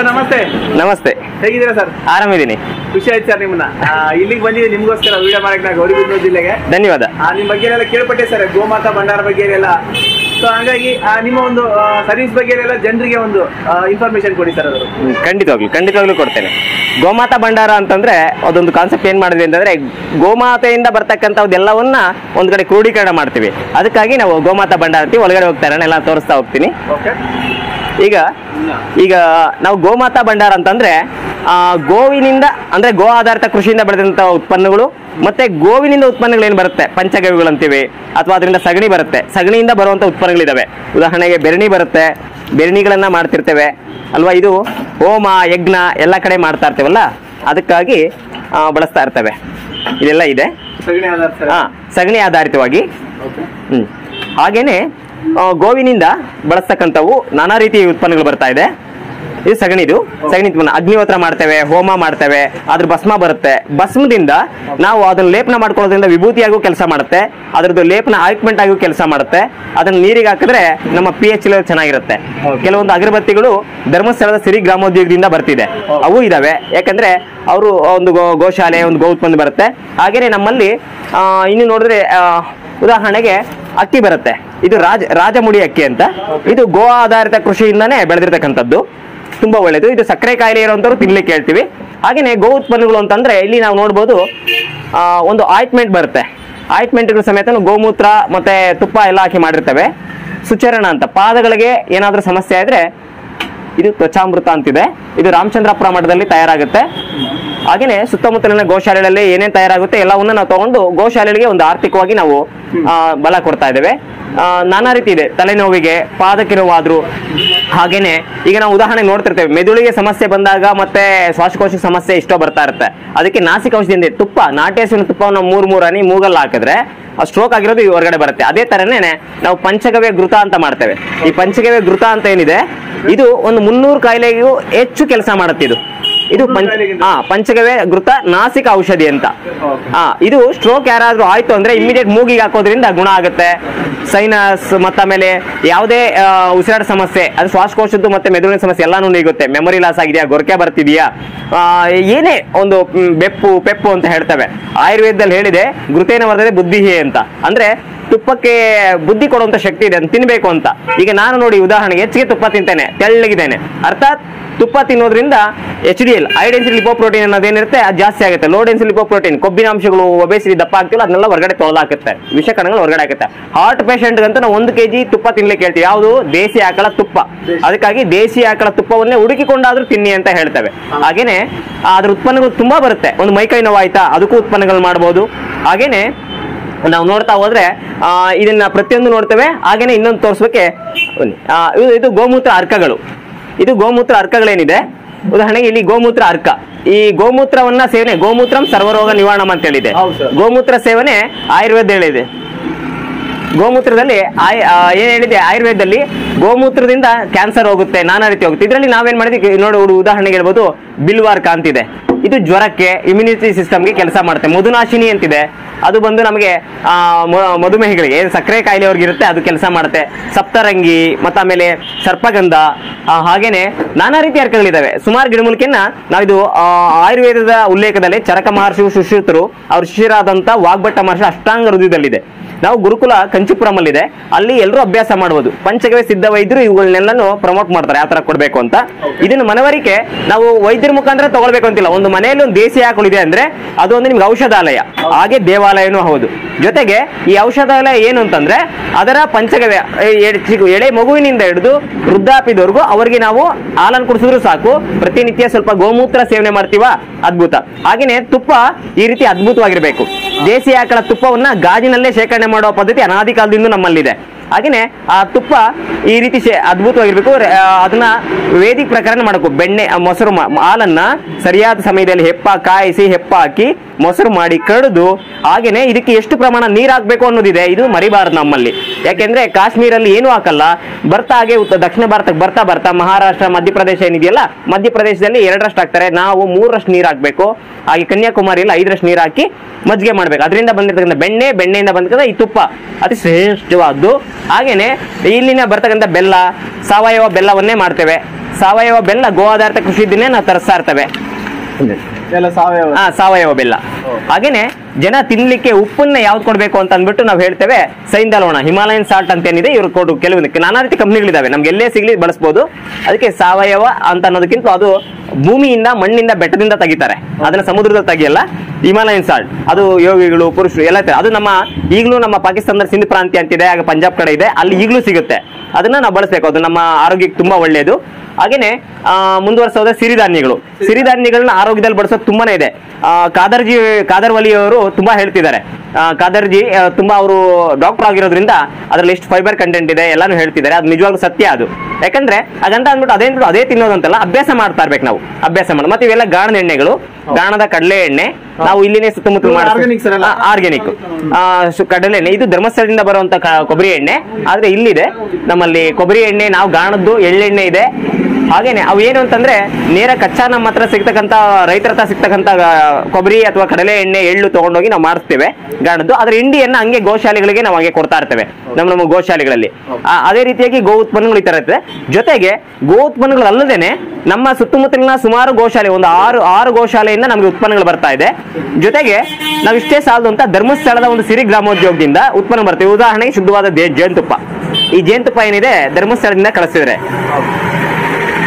ನಮಸ್ತೆ. ನಮಸ್ತೆ. ಹೇಗಿದ್ದೀರಾ ಸರ್? ಆರಾಮಿದ್ದೀನಿ. ಖುಷಿ ಆಯ್ತು ಸರ್ ನಿಮ್ಮನ್ನ. ಇಲ್ಲಿಗೆ ಬಂದಿದೆ ನಿಮ್ಗೋಸ್ಕರ ವಿಡಿಯೋ ಮಾಡಕ್ಕೆ ನಾ ಗೌರಿಬಿದನೂರು ಜಿಲ್ಲೆಗೆ. ಧನ್ಯವಾದ. ಆ, ನಿಮ್ಮ ಬಗ್ಗೆ ಎಲ್ಲ ಕೇಳ್ಪಟ್ಟೆ ಸರ್ ಗೋಮಾತಾ ಭಂಡಾರ ಬಗ್ಗೆ ಎಲ್ಲ ಸೊ ಹಾಗಾಗಿ ಆ, ನಿಮ್ಮ ಒಂದು ಸರ್ವಿಸ್ ಬಗ್ಗೆ ಎಲ್ಲ ಜನರಿಗೆ ಒಂದು ಇನ್ಫಾರ್ಮೇಶನ್ ಕೊಡಿ ಸರ್ ಅದು ಖಂಡಿತವಾಗ್ಲು ಖಂಡಿತವಾಗ್ಲೂ ಕೊಡ್ತೇನೆ. ಗೋಮಾತಾ ಭಂಡಾರ ಅಂತಂದ್ರೆ ಅದೊಂದು ಕಾನ್ಸೆಪ್ಟ್ ಏನ್ ಮಾಡಿದೆ ಅಂತಂದ್ರೆ ಗೋಮಾತೆಯಿಂದ ಬರ್ತಕ್ಕಂಥದ್ದೆಲ್ಲವನ್ನ ಒಂದ್ ಕಡೆ ಕ್ರೋಢೀಕರಣ ಮಾಡ್ತೀವಿ. ಅದಕ್ಕಾಗಿ ನಾವು ಗೋಮಾತಾ ಭಂಡಾರ ಒಳಗಡೆ ಹೋಗ್ತಾರೆ ಎಲ್ಲ ತೋರಿಸ್ತಾ ಹೋಗ್ತೀನಿ. ಓಕೆ ಈಗ ಈಗ ನಾವು ಗೋಮಾತಾ ಭಂಡಾರ ಅಂತಂದ್ರೆ ಆ, ಗೋವಿನಿಂದ ಅಂದ್ರೆ ಗೋ ಆಧಾರಿತ ಕೃಷಿಯಿಂದ ಬೆಳೆದಂತ ಉತ್ಪನ್ನಗಳು ಮತ್ತೆ ಗೋವಿನಿಂದ ಉತ್ಪನ್ನಗಳು ಏನು ಬರುತ್ತೆ? ಪಂಚಗವ್ಯಗಳು ಅಂತೀವಿ ಅಥವಾ ಅದರಿಂದ ಸಗಣಿ ಬರುತ್ತೆ. ಸಗಣಿಯಿಂದ ಬರುವಂತ ಉತ್ಪನ್ನಗಳಿದಾವೆ. ಉದಾಹರಣೆಗೆ ಬೆರಣಿ ಬರುತ್ತೆ ಬೆರಣಿಗಳನ್ನ ಮಾಡ್ತಿರ್ತೇವೆ. ಅಲ್ವಾ ಇದು? ಹೋಮ ಯಜ್ಞ ಎಲ್ಲ ಕಡೆ ಮಾಡ್ತಾ ಇರ್ತೇವಲ್ಲ? ಅದಕ್ಕಾಗಿ ಆ, ಬಳಸ್ತಾ ಇರ್ತೇವೆ. ಇದೆಲ್ಲ ಇದೆ. ಸಗಣಿ ಆಧಾರ ಹಾ ಸಗಣಿ ಆಧಾರಿತವಾಗಿ. ಹ್ಮ್. ಹಾಗೇನೆ ಗೋವಿನಿಂದ ಬಳಸ್ತಕ್ಕಂಥವು ನಾನಾ ರೀತಿಯ ಉತ್ಪನ್ನಗಳು ಬರ್ತಾ ಇದೆ. ಇದು ಸಗಣಿದು. ಸಗಣಿ ಅಗ್ನಿಹೋತ್ರ ಮಾಡ್ತೇವೆ, ಹೋಮ ಮಾಡ್ತೇವೆ ಅದ್ರ ಭಸ್ಮ ಬರುತ್ತೆ. ಭಸ್ಮದಿಂದ ನಾವು ಅದನ್ನ ಲೇಪನ ಮಾಡ್ಕೊಳ್ಳೋದ್ರಿಂದ ವಿಭೂತಿಯಾಗೂ ಕೆಲಸ ಮಾಡುತ್ತೆ. ಅದ್ರದ್ದು ಲೇಪನ ಆಯಿಂಟ್ಮೆಂಟ್ ಆಗೂ ಕೆಲಸ ಮಾಡುತ್ತೆ. ಅದನ್ನ ನೀರಿಗೆ ಹಾಕಿದ್ರೆ ನಮ್ಮ ಪಿ ಎಚ್ ಲೆವೆಲ್ ಚೆನ್ನಾಗಿರುತ್ತೆ. ಕೆಲವೊಂದು ಅಗರಬತ್ತಿಗಳು ಧರ್ಮಸ್ಥಳದ ಸಿರಿ ಗ್ರಾಮೋದ್ಯೋಗದಿಂದ ಬರ್ತಿದೆ. ಅವು ಇದಾವೆ. ಯಾಕಂದ್ರೆ ಅವರು ಒಂದು ಗೋ, ಗೋಶಾಲೆ, ಒಂದು ಗೋ ಉತ್ಪನ್ನ ಬರುತ್ತೆ. ಹಾಗೇನೆ ನಮ್ಮಲ್ಲಿ ಇನ್ನು ನೋಡಿದ್ರೆ ಉದಾಹರಣೆಗೆ ಅಕ್ಕಿ ಬರುತ್ತೆ. ಇದು ರಾಜ ರಾಜಮುಡಿ ಅಕ್ಕಿ ಅಂತ. ಇದು ಗೋ ಆಧಾರಿತ ಕೃಷಿಯಿಂದನೇ ಬೆಳೆದಿರ್ತಕ್ಕಂಥದ್ದು. ತುಂಬಾ ಒಳ್ಳೆಯದು ಇದು ಸಕ್ಕರೆ ಕಾಯಿಲೆ ಇರುವಂತವ್ರು ತಿನ್ಲಿಕ್ಕೆ ಹೇಳ್ತೀವಿ ಹಾಗೆಯೇ ಗೋ ಉತ್ಪನ್ನಗಳು ಅಂತಂದ್ರೆ ಇಲ್ಲಿ ನಾವು ನೋಡ್ಬೋದು ಒಂದು ಆಯಿಂಟ್ಮೆಂಟ್ ಬರುತ್ತೆ. ಆಯಿಂಟ್ಮೆಂಟ್ಗಳು ಸಮೇತ ಗೋಮೂತ್ರ, ಮತ್ತೆ ತುಪ್ಪ ಎಲ್ಲ ಹಾಕಿ ಮಾಡಿರ್ತವೆ. ಸುಚರಣ ಅಂತ. ಪಾದಗಳಿಗೆ ಏನಾದರೂ ಸಮಸ್ಯೆ ಆದರೆ ಇದು ತ್ವಚಾಮೃತ ಅಂತಿದೆ. ಇದು ರಾಮಚಂದ್ರಪುರ ಮಠದಲ್ಲಿ ತಯಾರಾಗುತ್ತೆ. ಹಾಗೇನೆ ಸುತ್ತಮುತ್ತಲಿನ ಗೋಶಾಲೆಗಳಲ್ಲಿ ಏನೇನ್ ತಯಾರಾಗುತ್ತೆ ಎಲ್ಲವನ್ನ ನಾವು ತಗೊಂಡು ಗೋಶಾಲೆಗಳಿಗೆ ಒಂದು ಆರ್ಥಿಕವಾಗಿ ನಾವು ಬಲ ಕೊಡ್ತಾ ಇದ್ದೇವೆ. ನಾನಾ ರೀತಿ ಇದೆ. ತಲೆನೋವಿಗೆ ಪಾದಕ್ಕೆ ನೋವಾದ್ರು ಹಾಗೇನೆ ಈಗ ನಾವು ಉದಾಹರಣೆ ನೋಡ್ತಿರ್ತೇವೆ. ಮೆದುಳಿಗೆ ಸಮಸ್ಯೆ ಬಂದಾಗ ಮತ್ತೆ ಶ್ವಾಸಕೋಶ ಸಮಸ್ಯೆ ಇಷ್ಟೋ ಬರ್ತಾ ಇರುತ್ತೆ. ಅದಕ್ಕೆ ನಾಸಿಕ ಔಷಧಿಯಿಂದ ತುಪ್ಪ ನಾಟ್ಯಸಿನ ತುಪ್ಪವನ್ನು ಮೂರ್ ಮೂರ್ ಹನಿ ಮೂಗಲ್ಲಿ ಹಾಕಿದ್ರೆ ಆ ಸ್ಟ್ರೋಕ್ ಆಗಿರೋದು ಈ ಹೊರಗಡೆ ಬರುತ್ತೆ. ಅದೇ ತರನೇ ನಾವು ಪಂಚಗವ್ಯ ಘೃತ ಅಂತ ಮಾಡ್ತೇವೆ. ಈ ಪಂಚಗವ್ಯ ಘೃತ ಅಂತ ಏನಿದೆ? ಇದು ಒಂದು ಮುನ್ನೂರು ಕಾಯಿಲೆಗೂ ಹೆಚ್ಚು ಕೆಲಸ ಮಾಡುತ್ತೆ ಇದು. ಇದು? ಹಾ ಪಂಚಗವ್ಯ ಘೃತ ನಾಸಿಕ ಔಷಧಿ ಅಂತ. ಹಾ ಇದು ಸ್ಟ್ರೋಕ್ ಯಾರಾದ್ರೂ ಆಯ್ತು ಅಂದ್ರೆ ಇಮಿಡಿಯೇಟ್ ಮೂಗಿಗೆ ಹಾಕೋದ್ರಿಂದ ಗುಣ ಆಗುತ್ತೆ. ಸೈನಸ್ ಮತ್ತಾಮೇಲೆ ಯಾವುದೇ ಉಸಿರಾಟ ಸಮಸ್ಯೆ ಅದು ಶ್ವಾಸಕೋಶದ್ದು ಮತ್ತೆ ಮೆದುಳಿನ ಸಮಸ್ಯೆ ಎಲ್ಲಾನು ನೀಗುತ್ತೆ. ಮೆಮೊರಿ ಲಾಸ್ ಆಗಿದೆಯಾ ಗೊರಕೆ ಬರ್ತಿದೆಯಾ? ಆ, ಏನೇ ಒಂದು ಬೆಪ್ಪು ಪೆಪ್ಪು ಅಂತ ಹೇಳ್ತವೆ. ಆಯುರ್ವೇದದಲ್ಲಿ ಹೇಳಿದೆ ಘೃತೇನ ಬರ್ತದೆ ಬುದ್ಧಿಹೇ ಅಂತ. ಅಂದ್ರೆ ತುಪ್ಪಕ್ಕೆ ಬುದ್ಧಿ ಕೊಡುವಂತ ಶಕ್ತಿ ಇದೆ ಅಂತ ತಿನ್ಬೇಕು ಅಂತ. ಈಗ ನಾನು ನೋಡಿ ಉದಾಹರಣೆಗೆ ಹೆಚ್ಚಿಗೆ ತುಪ್ಪ ತಿಂತೇನೆ, ತೆಳ್ಳಗಿದ್ದೇನೆ. ಅರ್ಥಾತ್ ತುಪ್ಪ ತಿನ್ನೋದ್ರಿಂದ H D L high density lipoprotein ಅನ್ನೋದೇನಿರುತ್ತೆ ಅದು ಜಾಸ್ತಿ ಆಗುತ್ತೆ. ಲೋ ಡೆನ್ಸಿಟಿ ಲಿಪೋಪ್ರೋಟೀನ್ ಕೊಬ್ಬಿನ ಅಂಶಗಳು ದಪ್ಪ ಆಗ್ತಿಲ್ಲ, ಅದನ್ನೆಲ್ಲ ಹೊರಗಡೆ ತೊಳೆದಾಕುತ್ತೆ. ವಿಷಕಣಗಳು ಹೊರಗಡೆ ಆಗುತ್ತೆ ಹಾರ್ಟ್ ಪೇಷಂಟ್ ಅಂತ ನಾವು ಒಂದು ಕೆಜಿ ತುಪ್ಪ ತಿನ್ಲಿಕ್ಕೆ ಹೇಳ್ತೀವಿ. ಯಾವುದು? ದೇಸಿ ಆಕಳ ತುಪ್ಪ. ಅದಕ್ಕಾಗಿ ದೇಸಿ ಆಕಳ ತುಪ್ಪವನ್ನೇ ಹುಡುಕಿಕೊಂಡಾದ್ರೂ ತಿನ್ನಿ ಅಂತ ಹೇಳ್ತೇವೆ. ಹಾಗೇನೆ, ಅದ್ರ ಉತ್ಪನ್ನಗಳು ತುಂಬಾ ಬರುತ್ತೆ. ಒಂದು ಮೈಕೈ ನೋವಾಯ್ತಾ, ಅದಕ್ಕೂ ಉತ್ಪನ್ನಗಳು ಮಾಡಬಹುದು ಹಾಗೇನೆ ನಾವು ನೋಡ್ತಾ ಹೋದ್ರೆ ಇದನ್ನ ಪ್ರತಿಯೊಂದು ನೋಡ್ತೇವೆ. ಹಾಗೇನೆ ಇನ್ನೊಂದು ತೋರಿಸ್ಬೇಕೆ ಇದು- ಇದು ಗೋಮೂತ್ರ ಅರ್ಕಗಳು. ಇದು ಗೋಮೂತ್ರ ಅರ್ಕಗಳೇನಿದೆ? ಉದಾಹರಣೆಗೆ ಇಲ್ಲಿ ಗೋಮೂತ್ರ ಅರ್ಕ. ಈ ಗೋಮೂತ್ರವನ್ನ ಸೇವನೆ ಗೋಮೂತ್ರಂ ಸರ್ವರೋಗ ನಿವಾರಣಂ ಅಂತ ಹೇಳಿದೆ. ಗೋಮೂತ್ರ ಸೇವನೆ ಆಯುರ್ವೇದ ಹೇಳಿದೆ. ಗೋಮೂತ್ರದಲ್ಲಿ ಆಯ್- ಏನ್ ಹೇಳಿದೆ? ಆಯುರ್ವೇದದಲ್ಲಿ ಗೋಮೂತ್ರದಿಂದ ಕ್ಯಾನ್ಸರ್ ಹೋಗುತ್ತೆ ನಾನಾ ರೀತಿ ಹೋಗುತ್ತೆ. ಇದರಲ್ಲಿ ನಾವೇನ್ ಮಾಡಿದ್ವಿ? ನೋಡಿ ಉದಾಹರಣೆಗೆ ಹೇಳ್ಬೋದು ಬಿಲ್ವಾರ್ಕ ಅಂತಿದೆ. ಇದು ಜ್ವರಕ್ಕೆ ಇಮ್ಯುನಿಟಿ ಸಿಸ್ಟಮ್ಗೆ ಕೆಲಸ ಮಾಡುತ್ತೆ. ಮಧುನಾಶಿನಿ ಅಂತಿದೆ. ಅದು ಬಂದು ನಮಗೆ ಮಧುಮೇಹಿಗಳಿಗೆ ಸಕ್ಕರೆ ಕಾಯಿಲೆ ಇರುತ್ತೆ, ಅದು ಕೆಲಸ ಮಾಡುತ್ತೆ. ಸಪ್ತರಂಗಿ, ಮತ್ತು ಆಮೇಲೆ ಸರ್ಪಗಂಧ ಹಾಗೇನೆ ನಾನಾ ರೀತಿ ಅರ್ಕಗಳಿದ್ದಾವೆ ಸುಮಾರು ಗಿಡಮೂಲಿಕೆಯನ್ನ ನಾವಿದು ಆಯುರ್ವೇದದ ಉಲ್ಲೇಖದಲ್ಲಿ ಚರಕ ಮಹರ್ಷಿ ಸುಶ್ರುತರು ಅವ್ರ ಶಿಷ್ಯರಾದಂಥ ವಾಗ್ಭಟ್ಟ ಮಹರ್ಷಿ ಅಷ್ಟಾಂಗ ಹೃದಯದಲ್ಲಿದೆ. ನಾವು ಗುರುಕುಲ ಕಂಚಿಪುರಂ ಅಲ್ಲಿದೆ ಅಲ್ಲಿ ಎಲ್ಲರೂ ಅಭ್ಯಾಸ ಮಾಡಬಹುದು ಪಂಚಗವ್ಯ ಸಿದ್ಧ ವೈದ್ಯರು ಇವುಗಳನ್ನೆಲ್ಲನೂ ಪ್ರಮೋಟ್ ಮಾಡ್ತಾರೆ ಯಾವ ತರ ಕೊಡಬೇಕು ಅಂತ. ಇದನ್ನ ಮನವರಿಕೆ ನಾವು ವೈದ್ಯರ ಮುಖಾಂತರ ತಗೊಳ್ಬೇಕು ಅಂತಿಲ್ಲ. ಒಂದು ಮನೆಯಲ್ಲಿ ಒಂದು ದೇಸಿ ಹಾಕೊಂಡಿದೆ ಇದೆ ಅಂದ್ರೆ ಅದು ಒಂದು ನಿಮ್ಗೆ ಔಷಧಾಲಯ. ಹಾಗೆ ದೇವಾಲಯನೂ ಹೌದು. ಜೊತೆಗೆ ಈ ಔಷಧಾಲಯ ಏನು ಅಂತಂದ್ರೆ ಅದರ ಪಂಚಗವ್ಯ ಎಳೆ ಮಗುವಿನಿಂದ ಹಿಡಿದು ವೃದ್ಧಾಪಿದವರೆಗೂ ಅವರಿಗೆ ನಾವು ಹಾಲನ್ನು ಕುಡಿಸಿದ್ರು ಸಾಕು. ಪ್ರತಿನಿತ್ಯ ಸ್ವಲ್ಪ ಗೋಮೂತ್ರ ಸೇವನೆ ಮಾಡ್ತೀವ? ಅದ್ಭುತ. ಹಾಗೇನೆ ತುಪ್ಪ ಈ ರೀತಿ ಅದ್ಭುತವಾಗಿರ್ಬೇಕು. ದೇಸಿ ಆಕಳ ತುಪ್ಪವನ್ನ ಗಾಜಿನಲ್ಲೇ ಶೇಖರಣೆ ಮಾಡುವ ಪದ್ಧತಿ ಅನಾದಿ ಕಾಲದಿಂದ ನಮ್ಮಲ್ಲಿದೆ. ಹಾಗೇನೆ ಆ ತುಪ್ಪ ಈ ರೀತಿ ಶೇ- ಅದ್ಭುತವಾಗಿರ್ಬೇಕು. ಅದನ್ನ ವೇದಿಕ ಪ್ರಕಾರ ಮಾಡಬೇಕು. ಬೆಣ್ಣೆ ಮೊಸರು ಹಾಲನ್ನ ಸರಿಯಾದ ಸಮಯದಲ್ಲಿ ಹೆಪ್ಪ ಕಾಯಿಸಿ ಹೆಪ್ಪ ಹಾಕಿ ಮೊಸರು ಮಾಡಿ ಕಡಿದು ಹಾಗೇನೆ ಇದಕ್ಕೆ ಎಷ್ಟು ಪ್ರಮಾಣ ನೀರು ಹಾಕ್ಬೇಕು ಅನ್ನೋದಿದೆ. ಇದು ಮರಿಬಾರದು ನಮ್ಮಲ್ಲಿ. ಯಾಕೆಂದ್ರೆ ಕಾಶ್ಮೀರಲ್ಲಿ ಏನು ಹಾಕಲ್ಲ. ಬರ್ತಾ ಹಾಗೆ ಉತ್ತ ದಕ್ಷಿಣ ಭಾರತಕ್ಕೆ ಬರ್ತಾ ಬರ್ತಾ ಮಹಾರಾಷ್ಟ್ರ, ಮಧ್ಯಪ್ರದೇಶ ಏನಿದೆಯಲ್ಲ, ಮಧ್ಯಪ್ರದೇಶದಲ್ಲಿ ಎರಡರಷ್ಟು ಹಾಕ್ತಾರೆ. ನಾವು ಮೂರರಷ್ಟು ನೀರು ಹಾಕ್ಬೇಕು ಹಾಗೆ ಕನ್ಯಾಕುಮಾರಿಯಲ್ಲಿ ಐದರಷ್ಟು ನೀರು ಹಾಕಿ ಮಜ್ಜಿಗೆ ಮಾಡ್ಬೇಕು. ಅದರಿಂದ ಬಂದಿರತಕ್ಕಂಥ ಬೆಣ್ಣೆ, ಬೆಣ್ಣೆಯಿಂದ ಬಂದಿರ್ತಕ್ಕಂಥ ಈ ತುಪ್ಪ ಅತಿ ಶ್ರೇಷ್ಠವಾದ್ದು. ಹಾಗೇನೆ ಇಲ್ಲಿನ ಬರ್ತಕ್ಕಂಥ ಬೆಲ್ಲ ಸಾವಯವ ಬೆಲ್ಲವನ್ನೇ ಮಾಡ್ತೇವೆ. ಸಾವಯವ ಬೆಲ್ಲ ಗೋ ಆಧಾರಿತ ಕೃಷಿಯಿಂದನೇ ನಾವು ತರಿಸ್ತಾ ಇರ್ತೇವೆ. ಸಾವಯವ. ಬೆಲ್ಲ. ಹಾಗೇನೆ ಜನ ತಿನ್ಲಿಕ್ಕೆ ಉಪ್ಪನ್ನ ಯಾವ್ದು ಕೊಡ್ಬೇಕು ಅಂತ ಅಂದ್ಬಿಟ್ಟು ನಾವು ಹೇಳ್ತೇವೆ ಸೈಂದಲೋಣ ಹಿಮಾಲಯನ್ ಸಾಲ್ಟ್ ಅಂತ ಏನಿದೆ ಇವ್ರು ಕೊಡು. ಕೆಲವೊಂದು ನಾನಾ ರೀತಿ ಕಂಪ್ನಿಗಳಿದಾವೆ. ನಮ್ಗೆ ಎಲ್ಲೇ ಸಿಗ್ಲಿ ಬಳಸ್ಬೋದು. ಅದಕ್ಕೆ ಸಾವಯವ ಅಂತ ಅನ್ನೋದಕ್ಕಿಂತ ಅದು ಭೂಮಿಯಿಂದ ಮಣ್ಣಿಂದ ಬೆಟ್ಟದಿಂದ ತೆಗಿತಾರೆ. ಅದನ್ನ ಸಮುದ್ರದ ತೆಗಿಯಲ್ಲ. ಹಿಮಾಲಯನ್ ಸಾಲ್ಟ್ ಅದು ಯೋಗಿಗಳು ಪುರುಷರು ಎಲ್ಲ ಅದು ನಮ್ಮ ಈಗಲೂ ನಮ್ಮ ಪಾಕಿಸ್ತಾನದ ಸಿಂಧ್ ಪ್ರಾಂತ್ಯ ಅಂತಿದೆ ಆಗ ಪಂಜಾಬ್ ಕಡೆ ಇದೆ ಅಲ್ಲಿ ಈಗಲೂ ಸಿಗುತ್ತೆ. ಅದನ್ನ ನಾವು ಬಳಸಬೇಕು ಅದು ನಮ್ಮ ಆರೋಗ್ಯಕ್ಕೆ ತುಂಬಾ ಒಳ್ಳೆಯದು ಹಾಗೇನೆ ಆ, ಮುಂದುವರ್ಸೋದ್ರೆ ಸಿರಿಧಾನ್ಯಗಳು. ಸಿರಿಧಾನ್ಯಗಳನ್ನ ಆರೋಗ್ಯದಲ್ಲಿ ಬಳಸೋದು ತುಂಬಾನೇ ಇದೆ. ಕಾದರ್ಜಿ ಕಾದರ್ವಲಿ ಅವರು ತುಂಬಾ ಹೇಳ್ತಿದ್ದಾರೆ. ಕಾದರ್ಜಿ ತುಂಬಾ ಅವರು ಡಾಕ್ಟರ್ ಆಗಿರೋದ್ರಿಂದ ಅದರಲ್ಲಿ ಎಷ್ಟು ಫೈಬರ್ ಕಂಟೆಂಟ್ ಇದೆ ಎಲ್ಲಾನು ಹೇಳ್ತಿದ್ದಾರೆ. ಅದು ನಿಜವಾಗ್ಲೂ ಸತ್ಯ ಅದು. ಯಾಕಂದ್ರೆ ಅದಂತ ಅಂದ್ಬಿಟ್ಟು ಅದೇ ಅಂದ್ಬಿಟ್ಟು ಅದೇ ತಿನ್ನೋದಂತಲ್ಲ ಅಭ್ಯಾಸ ಮಾಡ್ತಾ ಇರ್ಬೇಕು ನಾವು. ಅಭ್ಯಾಸ ಮಾಡೋದು ಮತ್ತೆ ಇವೆಲ್ಲ ಗಾಣದ ಎಣ್ಣೆಗಳು ಗಾಣದ ಕಡಲೆ ಎಣ್ಣೆ ನಾವು ಇಲ್ಲಿನೇ ಸುತ್ತಮುತ್ತ ಇವು organic sir ಅಲ್ಲ? ಆರ್ಗ್ಯಾನಿಕ್ ಕಡಲೆ ಎಣ್ಣೆ. ಇದು ಧರ್ಮಸ್ಥಳದಿಂದ ಬರುವಂತ ಕೊಬ್ಬರಿ ಎಣ್ಣೆ. ಆದ್ರೆ ಇಲ್ಲಿದೆ ನಮ್ಮಲ್ಲಿ ಕೊಬ್ಬರಿ ಎಣ್ಣೆ ನಾವು ಗಾಣದ್ದು ಎಳ್ಳೆಣ್ಣೆ ಇದೆ. ಹಾಗೇನೆ, ಅವು ಏನು ಅಂತಂದ್ರೆ ನೇರ ಕಚ್ಚಾ ನಮ್ಮ ಹತ್ರ ಸಿಗ್ತಕ್ಕಂಥ, ರೈತರ ಹತ್ರ ಸಿಗ್ತಕ್ಕಂತ ಕೊಬ್ಬರಿ ಅಥವಾ ಕಡಲೆ ಎಣ್ಣೆ, ಎಳ್ಳು ತಗೊಂಡೋಗಿ ನಾವು ಮಾಡಿಸ್ತೇವೆ ಗಾಣದ್ದು. ಅದ್ರ ಹಿಂಡಿಯನ್ನ ಹಂಗೆ ಗೋಶಾಲೆಗಳಿಗೆ ನಾವು ಹಂಗೆ ಕೊಡ್ತಾ ಇರ್ತೇವೆ, ನಮ್ಮ ನಮ್ಮ ಗೋಶಾಲೆಗಳಲ್ಲಿ. ಅದೇ ರೀತಿಯಾಗಿ ಗೋ ಉತ್ಪನ್ನಗಳು ಈ ತರ ಇರ್ತದೆ. ಜೊತೆಗೆ ಗೋ ಉತ್ಪನ್ನಗಳು ಅಲ್ಲದೇನೆ ನಮ್ಮ ಸುತ್ತಮುತ್ತಲಿನ ಸುಮಾರು ಗೋಶಾಲೆ, ಒಂದು ಆರು ಆರು ಗೋಶಾಲೆಯಿಂದ ನಮಗೆ ಉತ್ಪನ್ನಗಳು ಬರ್ತಾ ಇದೆ. ಜೊತೆಗೆ ನಾವು ಇಷ್ಟೇ ಸಾಲದು ಅಂತ ಧರ್ಮಸ್ಥಳದ ಒಂದು ಸಿರಿ ಗ್ರಾಮೋದ್ಯೋಗದಿಂದ ಉತ್ಪನ್ನ ಬರ್ತೇವೆ. ಉದಾಹರಣೆಗೆ ಶುದ್ಧವಾದ ಜೇನುತುಪ್ಪ. ಈ ಜೇನುತುಪ್ಪ ಏನಿದೆ, ಧರ್ಮಸ್ಥಳದಿಂದ ಕಳಿಸಿದ್ರೆ.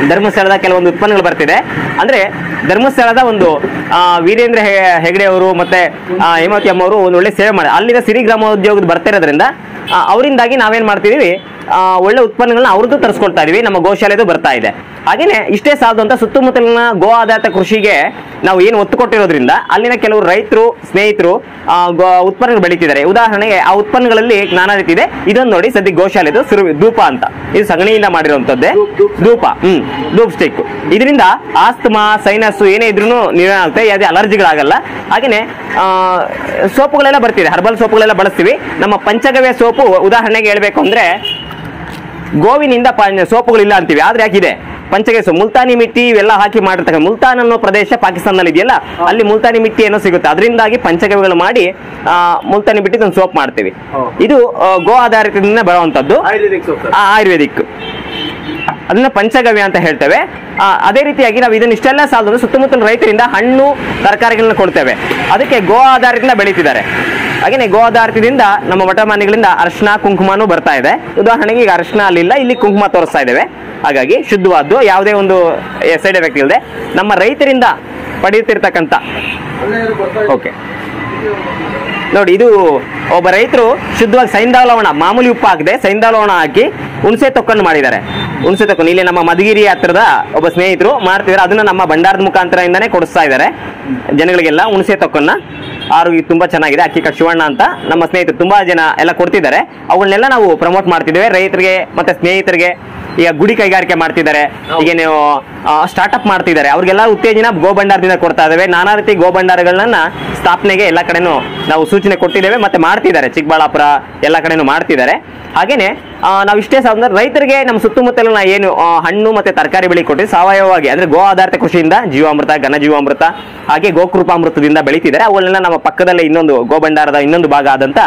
ಧರ್ಮಸ್ಥಳದ ಕೆಲವೊಂದು ಉತ್ಪನ್ನಗಳು ಬರ್ತಿದೆ. ಅಂದ್ರೆ ಧರ್ಮಸ್ಥಳದ ಒಂದು ವೀರೇಂದ್ರ ಹೆಗಡೆ ಅವರು ಮತ್ತೆ ಹೇಮಾವತಿ ಅಮ್ಮ ಅವರು ಒಂದು ಒಳ್ಳೆ ಸೇವೆ ಮಾಡಿ ಅಲ್ಲಿನ ಸಿರಿ ಗ್ರಾಮೋದ್ಯೋಗದ ಬರ್ತಿರೋದ್ರಿಂದ ಆ, ಅವರಿಂದಾಗಿ ನಾವೇನ್ ಮಾಡ್ತಿದೀವಿ ಒಳ್ಳೆ ಉತ್ಪನ್ನಗಳನ್ನ ಅವ್ರದ್ದು ತರಿಸ್ಕೊಳ್ತಾ ಇದೀವಿ ನಮ್ಮ ಗೋಶಾಲೆದು ಬರ್ತಾ ಇದೆ. ಹಾಗೇನೆ ಇಷ್ಟೇ ಸಾಲದು ಅಂತ ಸುತ್ತಮುತ್ತಲಿನ ಗೋ ಆಧಾರಿತ ಕೃಷಿಗೆ ನಾವು ಏನು ಒತ್ತು ಕೊಟ್ಟಿರೋದ್ರಿಂದ ಅಲ್ಲಿನ ಕೆಲವು ರೈತರು ಸ್ನೇಹಿತರು ಉತ್ಪನ್ನಗಳು ಬೆಳೀತಿದ್ದಾರೆ. ಉದಾಹರಣೆಗೆ ಆ ಉತ್ಪನ್ನಗಳಲ್ಲಿ ನಾನಾ ರೀತಿ ಇದೆ. ಇದನ್ನು ನೋಡಿ ಸದ್ಯ ಗೋಶಾಲೆದು ಸುರು ಧೂಪ ಅಂತ. ಇದು ಸಗಣಿಯಿಂದ ಮಾಡಿರುವಂತದ್ದೇ ಧೂಪ ಹ್ಮ್ ಧೂಪ್ ಸ್ಟಿಕ್ ಇದರಿಂದ ಆಸ್ತಮಾ ಸೈನಸ್ ಏನೇ ಇದ್ರೂ ನಿವಾರಣೆ ಆಗುತ್ತೆ. ಯಾವುದೇ ಅಲರ್ಜಿಗಳಾಗಲ್ಲ. ಹಾಗೇನೆ ಆ, ಸೋಪುಗಳೆಲ್ಲ ಬರ್ತಿದೆ. ಹರ್ಬಲ್ ಸೋಪುಗಳೆಲ್ಲ ಬಳಸ್ತೀವಿ. ನಮ್ಮ ಪಂಚಗವ್ಯ ಸೋಪು ಉದಾಹರಣೆಗೆ ಹೇಳ್ಬೇಕು ಅಂದ್ರೆ ಗೋವಿನಿಂದ ಸೋಪುಗಳಿಲ್ಲ ಅಂತೀವಿ. ಆದ್ರೆ ಯಾಕಿದೆ? ಪಂಚಗೇಸು ಮುಲ್ತಾನಿ ಮಿಟ್ಟಿ ಇವೆಲ್ಲ ಹಾಕಿ ಮಾಡಿರ್ತಕ್ಕ ಮುಲ್ತಾನ್ ಅನ್ನೋ ಪ್ರದೇಶ ಪಾಕಿಸ್ತಾನದಲ್ಲಿ ಇದೆಯಲ್ಲ? ಅಲ್ಲಿ ಮುಲ್ತಾನಿ ಮಿಟ್ಟಿ ಏನೋ ಸಿಗುತ್ತೆ. ಅದರಿಂದಾಗಿ ಪಂಚಗವ್ಯಗಳು ಮಾಡಿ ಆ, ಮುಲ್ತಾನಿ ಮಿಟ್ಟಿ ಒಂದು ಸೋಪ್ ಮಾಡ್ತೀವಿ. ಇದು ಗೋ ಆಧಾರಿತದಿಂದ ಬರುವಂತದ್ದು ಆಯುರ್ವೇದಿಕ್ ಸೋಪ್ ಆ, ಆಯುರ್ವೇದಿಕ್. ಅದನ್ನ ಪಂಚಗವ್ಯ ಅಂತ ಹೇಳ್ತೇವೆ. ಅದೇ ರೀತಿಯಾಗಿ ನಾವು ಇದನ್ನ ಇಷ್ಟೆಲ್ಲ ಸಾಲದ ಸುತ್ತಮುತ್ತಲಿನ ರೈತರಿಂದ ಹಣ್ಣು ತರಕಾರಿಗಳನ್ನ ಕೊಡ್ತೇವೆ. ಅದಕ್ಕೆ ಗೋ ಆಧಾರದಿಂದ ಬೆಳೀತಿದ್ದಾರೆ. ಹಾಗೇನೆ ಗೋದಾರ್ತಿದಿಂದ ನಮ್ಮ ಮಠಮಾನಿಗಳಿಂದ ಅರ್ಶನ ಕುಂಕುಮನೂ ಬರ್ತಾ ಇದೆ. ಉದಾಹರಣೆಗೆ ಈಗ ಅರ್ಶನ ಅಲ್ಲಿಲ್ಲ ಇಲ್ಲಿ ಕುಂಕುಮ ತೋರಿಸ್ತಾ ಇದ್ದೇವೆ. ಹಾಗಾಗಿ ಶುದ್ಧವಾದ್ದು, ಯಾವುದೇ ಒಂದು ಸೈಡ್ ಎಫೆಕ್ಟ್ ಇಲ್ಲದೆ ನಮ್ಮ ರೈತರಿಂದ ಪಡೆಯುತ್ತಿರ್ತಕ್ಕಂಥ ಓಕೆ ನೋಡಿ, ಇದು ಒಬ್ಬ ರೈತರು ಶುದ್ಧವಾಗಿ ಸೈಂದಾಲವಣ ಮಾಮೂಲಿ ಉಪ್ಪು ಹಾಕದೆ ಸೈಂದಾಲವಣ ಹಾಕಿ ಹುಣಸೆ ತೊಕ್ಕೊಂಡು ಮಾಡಿದ್ದಾರೆ. ಹುಣಸೆ ತೊಕ್ಕೊಂಡು ಇಲ್ಲಿ ನಮ್ಮ ಮಧುಗಿರಿ ಹತ್ರದ ಒಬ್ಬ ಸ್ನೇಹಿತರು ಮಾಡ್ತಿದ್ದಾರೆ. ಅದನ್ನ ನಮ್ಮ ಭಂಡಾರದ ಮುಖಾಂತರದಿಂದನೇ ಕೊಡಿಸ್ತಾ ಇದ್ದಾರೆ. ಜನಗಳಿಗೆಲ್ಲ ಹುಣಸೆ ತೊಕ್ಕನ್ನ ಆರೋಗ್ಯ ತುಂಬಾ ಚೆನ್ನಾಗಿದೆ. ಅಕ್ಕಿ ಕಟ್ ಶಿವಣ್ಣ ಅಂತ ನಮ್ಮ ಸ್ನೇಹಿತರು ತುಂಬಾ ಜನ ಎಲ್ಲ ಕೊಡ್ತಿದ್ದಾರೆ. ಅವುಗಳನ್ನೆಲ್ಲ ನಾವು ಪ್ರಮೋಟ್ ಮಾಡ್ತಿದ್ದೇವೆ. ರೈತರಿಗೆ ಮತ್ತೆ ಸ್ನೇಹಿತರಿಗೆ ಈಗ ಗುಡಿ ಕೈಗಾರಿಕೆ ಮಾಡ್ತಿದ್ದಾರೆ. ಈಗ ನೀವು ಸ್ಟಾರ್ಟ್ಅಪ್ ಮಾಡ್ತಿದ್ದಾರೆ. ಅವ್ರಿಗೆಲ್ಲ ಉತ್ತೇಜನ ಗೋಭಂಡಾರದಿಂದ ಕೊಡ್ತಾ ಇದಾವೆ. ನಾನಾ ರೀತಿ ಗೋ ಭಂಡಾರಗಳನ್ನ ಸ್ಥಾಪನೆಗೆ ಎಲ್ಲ ಕಡೆನೂ ನಾವು ಸೂಚನೆ ಕೊಟ್ಟಿದ್ದೇವೆ ಮತ್ತೆ ಮಾಡ್ತಿದ್ದಾರೆ. ಚಿಕ್ಕಬಳ್ಳಾಪುರ ಎಲ್ಲ ಕಡೆನೂ ಮಾಡ್ತಿದ್ದಾರೆ. ಹಾಗೇನೆ ನಾವು ಇಷ್ಟೇ ಸಾಧನೆ ರೈತರಿಗೆ ನಮ್ಮ ಸುತ್ತಮುತ್ತಲಿನ ಏನು ಆ, ಹಣ್ಣು ಮತ್ತೆ ತರಕಾರಿ ಬೆಳೆ ಕೊಟ್ಟು ಸಾವಯವವಾಗಿ ಅಂದ್ರೆ ಗೋ ಆಧಾರಿತ ಕೃಷಿಯಿಂದ ಜೀವಾಮೃತ ಘನ ಜೀವಾಮೃತ ಹಾಗೆ ಗೋಕೃಪಾಮೃತದಿಂದ ಬೆಳೀತಿದ್ದಾರೆ. ಅವುಗಳನ್ನ ನಮ್ಮ ಪಕ್ಕದಲ್ಲೇ ಇನ್ನೊಂದು ಗೋಭಂಡಾರದ ಇನ್ನೊಂದು ಭಾಗ ಆದಂತ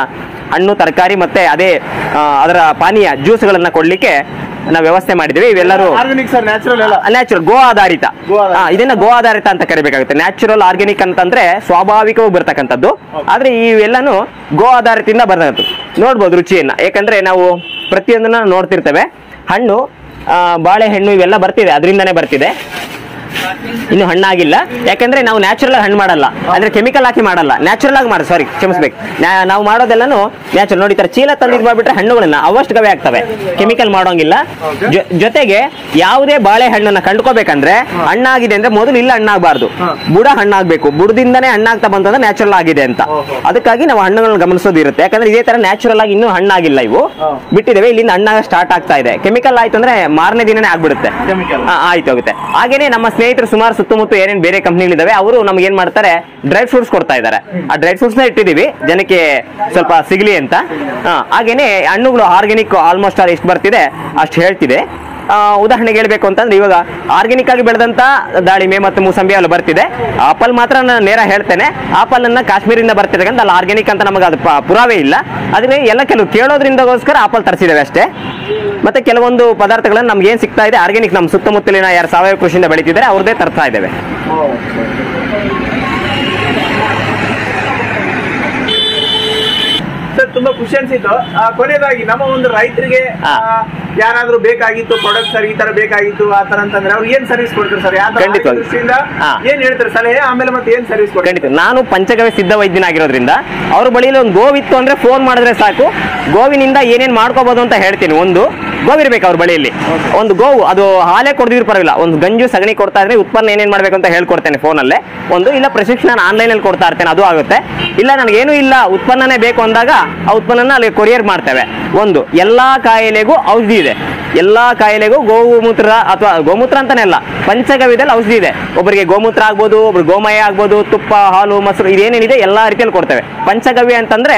ಹಣ್ಣು ತರಕಾರಿ ಮತ್ತೆ ಅದೇ ಅದರ ಪಾನೀಯ ಜ್ಯೂಸ್ಗಳನ್ನ ಕೊಡ್ಲಿಕ್ಕೆ ನಾವು ವ್ಯವಸ್ಥೆ ಮಾಡಿದ್ದೀವಿ. ಇವೆಲ್ಲರೂ ಸರ್ ನ್ಯಾಚುರಲ್ ಎಲ್ಲ. ನ್ಯಾಚುರಲ್ ಗೋ ಆಧಾರಿತ. ಗೋವಾ ಇದನ್ನ ಗೋ ಆಧಾರಿತ ಅಂತ ಕರಿಬೇಕಾಗುತ್ತೆ. ನ್ಯಾಚುರಲ್ ಆರ್ಗ್ಯಾನಿಕ್ ಅಂತಂದ್ರೆ ಸ್ವಾಭಾವಿಕವಾಗಿ ಬರ್ತಕ್ಕಂಥದ್ದು. ಆದ್ರೆ ಇವೆಲ್ಲಾನು ಗೋ ಆಧಾರಿತದಿಂದ ಬರ್ತಕ್ಕಂಥದ್ದು. ನೋಡ್ಬೋದು ರುಚಿಯನ್ನ. ಯಾಕಂದ್ರೆ ನಾವು ಪ್ರತಿಯೊಂದನ್ನ ನೋಡ್ತಿರ್ತೇವೆ. ಹಣ್ಣು ಆ, ಬಾಳೆಹಣ್ಣು ಇವೆಲ್ಲ ಬರ್ತಿದೆ. ಅದರಿಂದನೇ ಬರ್ತಿದೆ. ಇನ್ನು ಹಣ್ಣಾಗಿಲ್ಲ. ಯಾಕಂದ್ರೆ ನಾವು ನ್ಯಾಚುರಲ್ ಆಗಿ ಹಣ್ಣು ಮಾಡಲ್ಲ. ಅಂದ್ರೆ ಕೆಮಿಕಲ್ ಹಾಕಿ ಮಾಡಲ್ಲ. ನ್ಯಾಚುರಲ್ ಆಗಿ ಮಾಡಿ ಸಾರಿ ಕ್ಷಮಿಸ್ಬೇಕು. ನಾವು ಮಾಡೋದೆಲ್ಲನೂ ನ್ಯಾಚುರಲ್ ನೋಡಿ ತರ ಚೀಲ ತಂದಿದ್ ಮಾಡ್ಬಿಟ್ರೆ ಹಣ್ಣುಗಳನ್ನ ಅವಷ್ಟು ಗವೆ ಆಗ್ತವೆ. ಕೆಮಿಕಲ್ ಮಾಡೋಂಗಿಲ್ಲ. ಜೊತೆಗೆ ಯಾವುದೇ ಬಾಳೆಹಣ್ಣನ್ನ ಕಂಡ್ಕೋಬೇಕಂದ್ರೆ ಹಣ್ಣಾಗಿದೆ ಅಂದ್ರೆ ಮೊದಲು ಇಲ್ಲ ಹಣ್ಣಾಗಬಾರ್ದು. ಬುಡ ಹಣ್ಣಾಗಬೇಕು. ಬುಡದಿಂದನೇ ಹಣ್ಣಾಗ್ತಾ ಬಂತಂದ್ರೆ ನ್ಯಾಚುರಲ್ ಆಗಿದೆ ಅಂತ. ಅದಕ್ಕಾಗಿ ನಾವು ಹಣ್ಣುಗಳನ್ನ ಗಮನಿಸೋದು ಇರುತ್ತೆ. ಯಾಕಂದ್ರೆ ಇದೇ ತರ ನ್ಯಾಚುರಲ್ ಆಗಿ ಇನ್ನೂ ಹಣ್ಣಾಗಿಲ್ಲ ಇವು. ಬಿಟ್ಟಿದ್ದೇವೆ ಇಲ್ಲಿಂದ ಹಣ್ಣಾಗ ಸ್ಟಾರ್ಟ್ ಆಗ್ತಾ ಇದೆ. ಕೆಮಿಕಲ್ ಆಯ್ತು ಅಂದ್ರೆ ಮಾರನೇ ದಿನನೇ ಆಗ್ಬಿಡುತ್ತೆ. ಆಯ್ತು ಹೋಗುತ್ತೆ. ಹಾಗೇನೆ ನಮ್ಮ ಸ್ನೇಹಿತರು ಸುಮಾರು ಸುತ್ತಮುತ್ತ ಏನೇನು ಬೇರೆ ಕಂಪ್ನಿಗಳಿದಾವೆ, ಅವರು ನಮ್ಗೆ ಏನ್ ಮಾಡ್ತಾರೆ ಡ್ರೈ ಫ್ರೂಟ್ಸ್ ಕೊಡ್ತಾ ಇದ್ದಾರೆ. ಆ ಡ್ರೈ ಫ್ರೂಟ್ಸ್ನ ಇಟ್ಟಿದೀವಿ ಜನಕ್ಕೆ ಸ್ವಲ್ಪ ಸಿಗ್ಲಿ ಅಂತ. ಹಾಗೇನೆ ಹಣ್ಣುಗಳು ಆರ್ಗ್ಯಾನಿಕ್ ಆಲ್ಮೋಸ್ಟ್ ಆಲ್ ಎಷ್ಟು ಬರ್ತಿದೆ, ಅಷ್ಟು ಹೇಳ್ತಿದೆ. ಉದಾಹರಣೆಗೆ ಹೇಳಬೇಕು ಅಂತಂದ್ರೆ ಇವಾಗ ಆರ್ಗ್ಯಾನಿಕ್ ಆಗಿ ಬೆಳೆದಂತ ದಾಳಿಂಬೆ ಮತ್ತು ಮೂಸಂಬಿ ಅಲ್ಲಿ ಬರ್ತಿದೆ. ಆಪಲ್ ಮಾತ್ರ ನಾನು ನೇರ ಹೇಳ್ತೇನೆ. ಆಪಲ್ ಅನ್ನ ಕಾಶ್ಮೀರಿಂದ ಬರ್ತಿದೆ ಅಲ್ಲಿ ಆರ್ಗ್ಯಾನಿಕ್ ಅಂತ ನಮಗೆ ಅದು ಪುರಾವೆ ಇಲ್ಲ. ಆದ್ರೆ ಎಲ್ಲ ಕೆಲವು ಕೇಳೋದ್ರಿಂದಗೋಸ್ಕರ ಆಪಲ್ ತರಿಸಿದ್ದೇವೆ ಅಷ್ಟೇ. ಮತ್ತೆ ಕೆಲವೊಂದು ಪದಾರ್ಥಗಳನ್ನು ನಮ್ಗೆ ಏನ್ ಸಿಗ್ತಾ ಇದೆ? ಆರ್ಗ್ಯಾನಿಕ್ ನಮ್ಮ ಸುತ್ತಮುತ್ತಲಿನ ಯಾರು ಸಾವಯವ ಕೃಷಿಯಿಂದ ಬೆಳೀತಿದ್ದಾರೆ, ಅವ್ರದ್ದೇ ತರ್ತಾ ಇದ್ದೇವೆ. ಖುಷಿ ಅನ್ಸಿತ್ತು. ಕೊನೆಯದಾಗಿ ನಮ್ಮ ಒಂದು ರೈತರಿಗೆ. ಯಾರಾದ್ರೂ ಬೇಕಾಗಿತ್ತು ಪ್ರಾಡಕ್ಟ್ ಸರ್ ಈ ತರ ಬೇಕಾಗಿತ್ತು ಆ ತರ ಅಂತಂದ್ರೆ ಅವ್ರು ಏನ್ ಸರ್ವಿಸ್ ಕೊಡ್ತಾರೆ ಸರ್? ಖಂಡಿತವಾಗಿ. ಏನ್ ಹೇಳ್ತಾರೆ ಸಲಹೆ ಆಮೇಲೆ ಮತ್ತೆ ಏನ್ ಸರ್ವಿಸ್ ಕೊಡ್ತಾರೆ? ಖಂಡಿತ. ನಾನು ಪಂಚಗವ್ಯ ಸಿದ್ಧ ವೈದ್ಯನಾಗಿರೋದ್ರಿಂದ ಅವ್ರ ಬಳಿ ಒಂದು ಗೋವಿತ್ತು ಅಂದ್ರೆ ಫೋನ್ ಮಾಡಿದ್ರೆ ಸಾಕು. ಗೋವಿನಿಂದ ಏನೇನ್ ಮಾಡ್ಕೋಬಹುದು ಅಂತ ಹೇಳ್ತೀನಿ. ಒಂದು ಗೋವಿರ್ಬೇಕು ಅವ್ರ ಬಳಿಯಲ್ಲಿ. ಒಂದು ಗೋವು ಅದು ಹಾಲೇ ಕೊಡ್ದಿದ್ರು ಪರವಾಗಿಲ್ಲ. ಒಂದು ಗಂಜು ಸಗಣಿ ಕೊಡ್ತಾ ಇದ್ರೆ ಉತ್ಪನ್ನ ಏನೇನ್ ಮಾಡ್ಬೇಕು ಅಂತ ಹೇಳ್ಕೊಡ್ತೇನೆ ಫೋನಲ್ಲೇ ಒಂದು ಇಲ್ಲ ಪ್ರಶಿಕ್ಷಣ ಆನ್ಲೈನ್ ಅಲ್ಲಿ ಕೊಡ್ತಾ ಇರ್ತೇನೆ ಅದು ಆಗುತ್ತೆ. ಇಲ್ಲ ನನಗೇನು ಇಲ್ಲ ಉತ್ಪನ್ನನೇ ಬೇಕು ಅಂದಾಗ ಆ ಉತ್ಪನ್ನನ ಅಲ್ಲಿ ಕೊರಿಯರ್ ಮಾಡ್ತೇವೆ. ಒಂದು ಎಲ್ಲಾ ಕಾಯಿಲೆಗೂ ಔಷಧಿ ಇದೆ. ಎಲ್ಲಾ ಕಾಯಿಲೆಗೂ ಗೋಮೂತ್ರ ಅಥವಾ ಗೋಮೂತ್ರ ಅಂತಾನೆ ಅಲ್ಲ ಪಂಚಗವ್ಯದಲ್ಲಿ ಔಷಧಿ ಇದೆ. ಒಬ್ಬರಿಗೆ ಗೋಮೂತ್ರ ಆಗ್ಬೋದು ಒಬ್ರು ಗೋಮಯ ಆಗ್ಬೋದು ತುಪ್ಪ ಹಾಲು ಮೊಸರು ಇದೇನೇನಿದೆ ಎಲ್ಲಾ ರೀತಿಯಲ್ಲಿ ಕೊಡ್ತೇವೆ. ಪಂಚಗವ್ಯ ಅಂತಂದ್ರೆ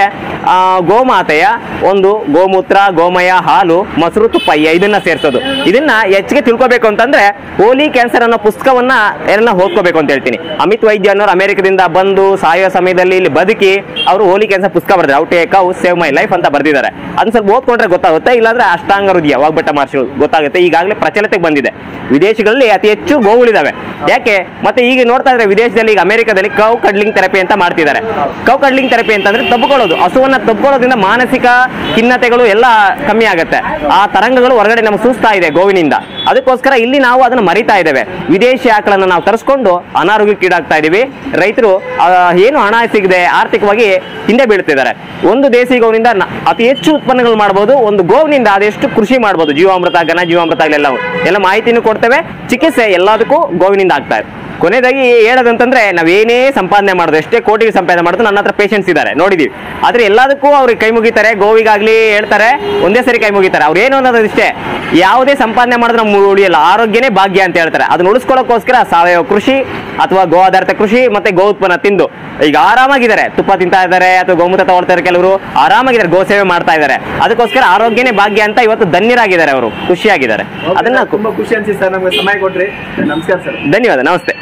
ಗೋಮಾತೆಯ ಒಂದು ಗೋಮೂತ್ರ ಗೋಮಯ ಹಾಲು ಮೊಸರು ತುಪ್ಪ ಇದನ್ನ ಸೇರಿಸೋದು. ಇದನ್ನ ಹೆಚ್ಚಿಗೆ ತಿಳ್ಕೊಬೇಕು ಅಂತಂದ್ರೆ ಹೋಲಿ, ಕ್ಯಾನ್ಸರ್ ಅನ್ನೋ ಪುಸ್ತಕವನ್ನ ಎಲ್ಲ ಓದ್ಕೋಬೇಕು ಅಂತ ಹೇಳ್ತೀನಿ. ಅಮಿತ್ ವೈದ್ಯ ಅನ್ನೋರು ಅಮೆರಿಕದಿಂದ ಬಂದು ಸಾಯೋ ಸಮಯದಲ್ಲಿ ಇಲ್ಲಿ ಬದುಕಿ ಅವರು ಹೋಲಿ, ಕ್ಯಾನ್ಸರ್ ಪುಸ್ತಕ ಬರ್ದ್ರೆ. ಔಟ್ ಟೇಕ್ ಔ ಸೇವ್ ಮೈ ಲೈಫ್ ಅಂತ ಬರ್ದಿದ್ದಾರೆ. ಅದನ್ನ ಸ್ವಲ್ಪ ಓದ್ಕೊಂಡ್ರೆ ಗೊತ್ತಾಗುತ್ತೆ, ಇಲ್ಲಾಂದ್ರೆ ಅಷ್ಟಾಂಗ ಹೃದಯ ವಾಗ್ಬಟ್ಟ ಮಾರ್ಷಲ್ ಗೊತ್ತಾಗುತ್ತೆ. ಈಗಾಗಲೇ ಪ್ರಚಲಿತಕ್ಕೆ ಬಂದಿದೆ. ವಿದೇಶಗಳಲ್ಲಿ ಅತಿ ಹೆಚ್ಚು ಗೋವುಗಳಿದಾವೆ ಯಾಕೆ? ಮತ್ತೆ ಈಗ ನೋಡ್ತಾ ಇದ್ರೆ ವಿದೇಶದಲ್ಲಿ ಈಗ ಅಮೆರಿಕದಲ್ಲಿ ಕೌ ಕಡ್ಲಿಂಗ್ ಥೆರಪಿ ಅಂತ ಮಾಡ್ತಿದ್ದಾರೆ. ಕೌ ಕಡ್ಲಿಂಗ್ ಥೆರಪಿ ಅಂತಂದ್ರೆ ತಬ್ಕೊಳ್ಳೋದು. ಹಸುವನ್ನ ತಬ್ಕೊಳ್ಳೋದ್ರಿಂದ ಮಾನಸಿಕ ಖಿನ್ನತೆಗಳು ಎಲ್ಲ ಕಮ್ಮಿ ಆಗುತ್ತೆ. ಆ ತರಂಗಗಳು ಹೊರಗಡೆ ನಮ್ಗೆ ಸೂಸ್ತಾ ಇದೆ ಗೋವಿನಿಂದ. ಅದಕ್ಕೋಸ್ಕರ ಇಲ್ಲಿ ನಾವು ಅದನ್ನು ಮರಿತಾ ಇದ್ದೇವೆ. ವಿದೇಶಿ ಆಕಳನ್ನು ನಾವು ತರಿಸ್ಕೊಂಡು ಅನಾರೋಗ್ಯಕ್ಕೀಡಾಗ್ತಾ ಇದ್ದೀವಿ. ರೈತರು ಏನು ಹಣ ಸಿಗದೆ ಆರ್ಥಿಕವಾಗಿ ಹಿಂದೆ ಬೀಳ್ತಿದ್ದಾರೆ. ಒಂದು ದೇಸಿ ಗೋವಿನಿಂದ ಅತಿ ಹೆಚ್ಚು ಉತ್ಪನ್ನಗಳು ಮಾಡಬಹುದು ಒಂದು ಗೋವಿನಿಂದ ಅದೆಷ್ಟು ಕೃಷಿ ಮಾಡಬಹುದು ಜೀವಾಮೃತ, ಘನ ಜೀವಾಮೃತ ಎಲ್ಲ ಮಾಹಿತಿನೂ ಕೊಡ್ತೇವೆ. ಚಿಕಿತ್ಸೆ ಎಲ್ಲದಕ್ಕೂ ಗೋವಿನಿಂದ ಆಗ್ತಾ ಇದೆ. ಕೊನೆಯದಾಗಿ ಹೇಳೋದಂತಂದ್ರೆ ನಾವೇನೇ ಸಂಪಾದನೆ ಮಾಡೋದು ಎಷ್ಟೇ ಕೋಟಿಗೆ ಸಂಪಾದನೆ ಮಾಡೋದು ನನ್ನ ಹತ್ರ ಪೇಷನ್ಸ್ ಇದ್ದಾರೆ ನೋಡಿದೀವಿ. ಆದ್ರೆ ಎಲ್ಲದಕ್ಕೂ ಅವ್ರಿಗೆ ಕೈ ಮುಗಿತಾರೆ ಗೋವಿಗಾಗ್ಲಿ ಹೇಳ್ತಾರೆ ಒಂದೇ ಸರಿ ಕೈ ಮುಗಿತಾರೆ. ಅವ್ರು ಏನು ಅನ್ನೋದು ಇಷ್ಟೇ ಯಾವುದೇ ಸಂಪಾದನೆ ಮಾಡಿದ್ರೆ ನಮ್ಗೆ ಉಳಿಯಲ್ಲ ಆರೋಗ್ಯನೇ ಭಾಗ್ಯ ಅಂತ ಹೇಳ್ತಾರೆ. ಅದನ್ನ ಉಳಿಸ್ಕೊಳ್ಳೋಕ್ಕೋಸ್ಕರ ಸಾವಯವ ಕೃಷಿ ಅಥವಾ ಗೋ ಆಧಾರಿತ ಕೃಷಿ ಮತ್ತೆ ಗೋ ಉತ್ಪನ್ನ ತಿಂದು ಈಗ ಆರಾಮಾಗಿದ್ದಾರೆ. ತುಪ್ಪ ತಿಂತಾ ಇದ್ದಾರೆ ಅಥವಾ ಗೋಮೂತ್ರ ತಗೊಳ್ತಾರೆ ಕೆಲವರು ಆರಾಮಾಗಿದ್ದಾರೆ ಗೋ ಸೇವೆ ಮಾಡ್ತಾ ಇದ್ದಾರೆ. ಅದಕ್ಕೋಸ್ಕರ ಆರೋಗ್ಯನೇ ಭಾಗ್ಯ ಅಂತ ಇವತ್ತು ಧನ್ಯರಾಗಿದ್ದಾರೆ ಅವರು ಖುಷಿಯಾಗಿದ್ದಾರೆ. ಅದನ್ನ ತುಂಬಾ ಖುಷಿ ಅನ್ಸಿ ಸರ್ ನಮಗೆ ಸಮಯ ಕೊಟ್ರಿ. ನಮಸ್ಕಾರ ಸರ್. ಧನ್ಯವಾದ ನಮಸ್ತೆ.